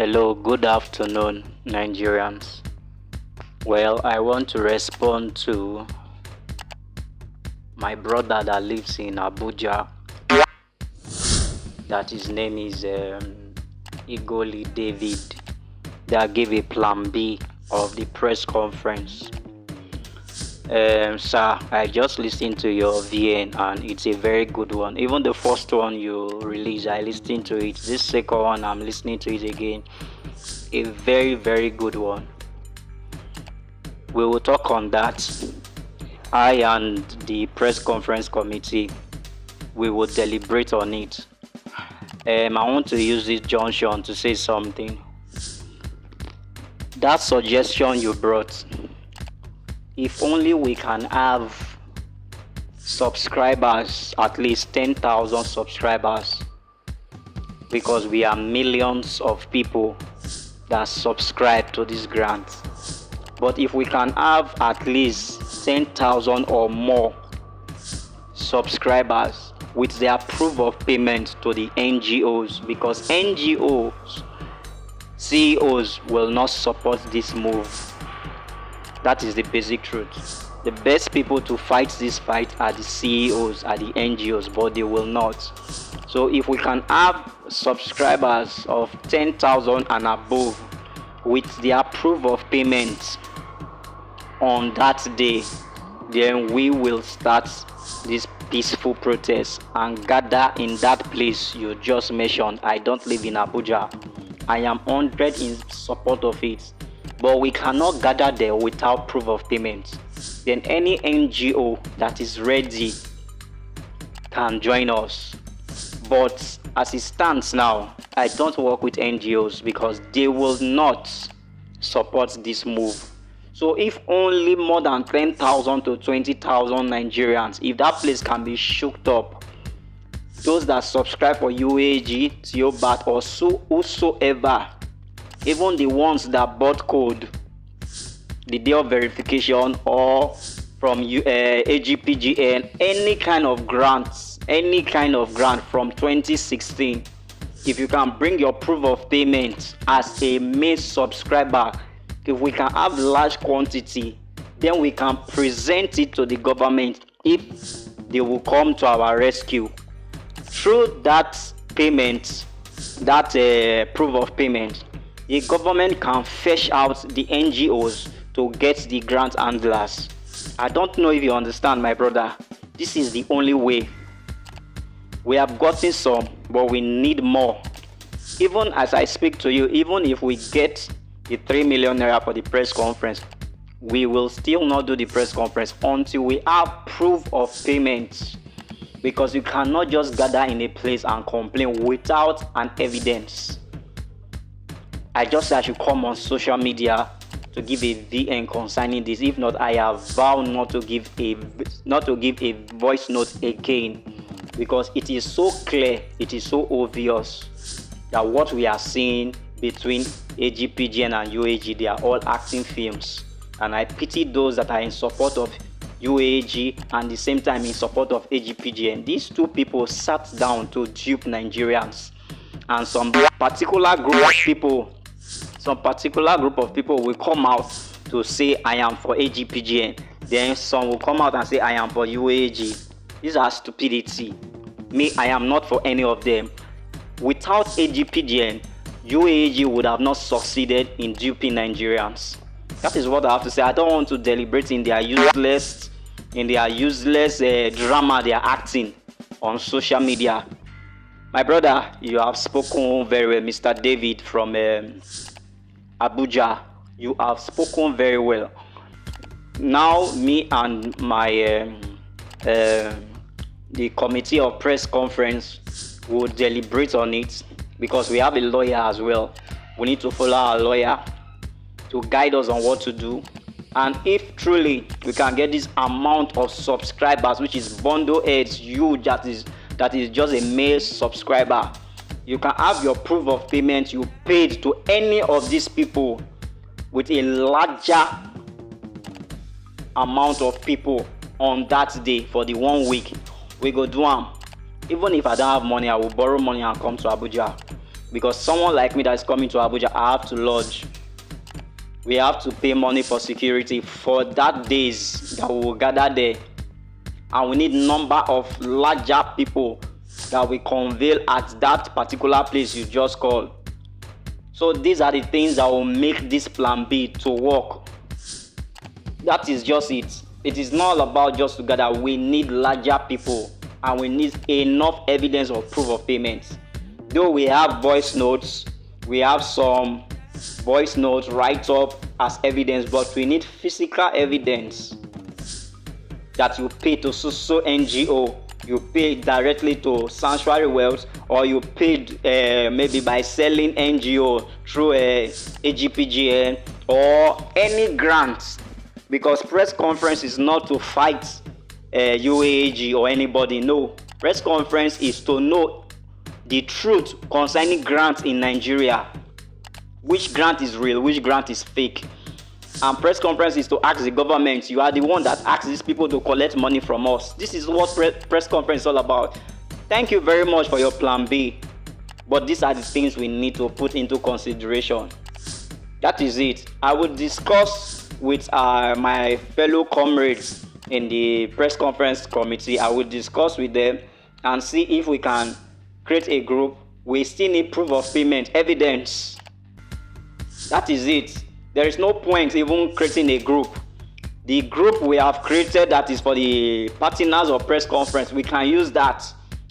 Hello, good afternoon, Nigerians. Well, I want to respond to my brother that lives in Abuja. That his name is um, Igoli David. That gave a plan B of the press conference. Um, sir, I just listened to your VN and it's a very good one. Even the first one you released, I listened to it. This second one, I'm listening to it again. A very, very good one. We will talk on that. I and the press conference committee, we will deliberate on it. Um, I want to use this junction to say something. That suggestion you brought if only we can have subscribers at least 10,000 subscribers because we are millions of people that subscribe to this grant. But if we can have at least 10,000 or more subscribers with their proof of payment to the NGOs because NGOs CEOs will not support this move that is the basic truth. The best people to fight this fight are the CEOs, are the NGOs, but they will not. So if we can have subscribers of 10,000 and above with the approval of payments on that day, then we will start this peaceful protest and gather in that place you just mentioned. I don't live in Abuja. I am 100 in support of it but we cannot gather there without proof of payment, then any NGO that is ready can join us. But as it stands now, I don't work with NGOs because they will not support this move. So if only more than 10,000 to 20,000 Nigerians, if that place can be shook up, those that subscribe for UAG, Theobarth or so whosoever even the ones that bought code the day of verification or from uh, AGPGN, any kind of grants, any kind of grant from 2016, if you can bring your proof of payment as a main subscriber, if we can have large quantity, then we can present it to the government if they will come to our rescue. Through that payment, that uh, proof of payment, the government can fetch out the NGOs to get the grant handlers. I don't know if you understand, my brother. This is the only way. We have gotten some, but we need more. Even as I speak to you, even if we get the 3 million naira for the press conference, we will still not do the press conference until we have proof of payment. Because you cannot just gather in a place and complain without an evidence. I just said I should come on social media to give a VN concerning this. If not, I have vowed not to give a not to give a voice note again because it is so clear, it is so obvious that what we are seeing between AGPGN and UAG, they are all acting films. And I pity those that are in support of UAG and the same time in support of AGPGN. These two people sat down to dupe Nigerians and some particular group of people some particular group of people will come out to say I am for AGPGN. Then some will come out and say I am for UAG. These are stupidity. Me, I am not for any of them. Without AGPGN, UAG would have not succeeded in duping Nigerians. That is what I have to say. I don't want to deliberate in their useless, in their useless uh, drama they are acting on social media. My brother, you have spoken very well, Mr. David from um, Abuja. You have spoken very well. Now, me and my um, uh, the committee of press conference will deliberate on it because we have a lawyer as well. We need to follow our lawyer to guide us on what to do. And if truly we can get this amount of subscribers, which is bundle heads huge, that is that is just a male subscriber you can have your proof of payment. You paid to any of these people with a larger amount of people on that day for the one week. We go do am. Even if i don't have money i will borrow money and come to abuja. Because someone like me that is coming to Abuja, I have to lodge. We have to pay money for security for that days that we will gather there, and we need number of larger people that we convey at that particular place you just called. So these are the things that will make this plan B to work. That is just it. It is not about just together. We need larger people and we need enough evidence of proof of payment. Though we have voice notes, we have some voice notes write up as evidence, but we need physical evidence that you pay to so, so NGO, you pay directly to Sanctuary wells or you paid uh, maybe by selling NGO through a uh, AGPGN or any grants, because press conference is not to fight uh, UAG or anybody. No, press conference is to know the truth concerning grants in Nigeria. Which grant is real, which grant is fake. And press conference is to ask the government, you are the one that asks these people to collect money from us. This is what pre- press conference is all about. Thank you very much for your plan B. But these are the things we need to put into consideration. That is it. I will discuss with uh, my fellow comrades in the press conference committee. I will discuss with them and see if we can create a group. We still need proof of payment, evidence. That is it. There is no point even creating a group. The group we have created that is for the partners or press conference, we can use that.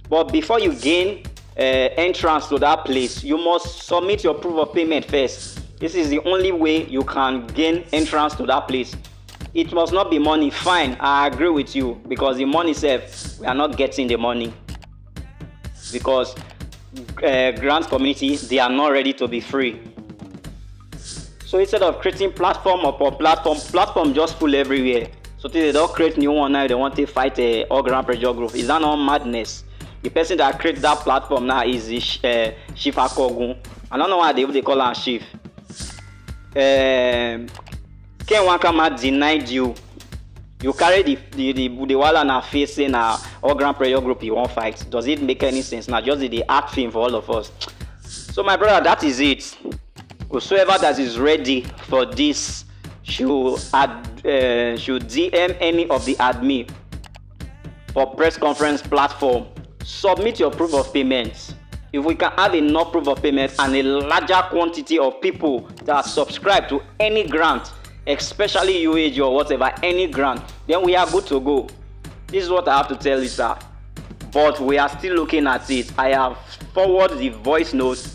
But before you gain uh, entrance to that place, you must submit your proof of payment first. This is the only way you can gain entrance to that place. It must not be money. Fine, I agree with you because the money itself, we are not getting the money because uh, grant community they are not ready to be free. So instead of creating platform upon platform, platform just full everywhere. So they don't create new one now. They want to fight a all ground pressure group. Is that not madness? The person that create that platform now is the uh, Chief Akogun. I don't know why they, they call her Chief. Um, Ken Wakama denied you. You carry the the the, the wala na facing na all ground pressure group you wan fight. Does it make any sense? Na just the act film for all of us. So my brother, that is it whosoever that is ready for this should add uh, should dm any of the admin for press conference platform. Submit your proof of payment if we can have enough proof of payment and a larger quantity of people that subscribe to any grant especially UAG or whatever any grant then we are good to go. This is what i have to tell you sir. But we are still looking at it. I have forwarded the voice note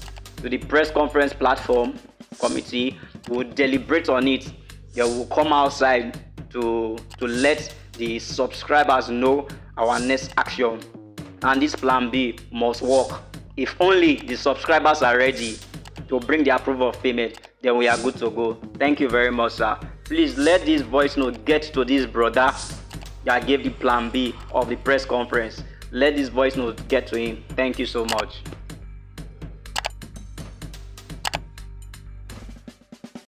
to the press conference platform committee. We'll deliberate on it. They will come outside to to let the subscribers know our next action. And this plan B must work. If only the subscribers are ready to bring the approval of payment, then we are good to go. Thank you very much, sir. Please let this voice note get to this brother that gave the plan B of the press conference. Let this voice note get to him. Thank you so much.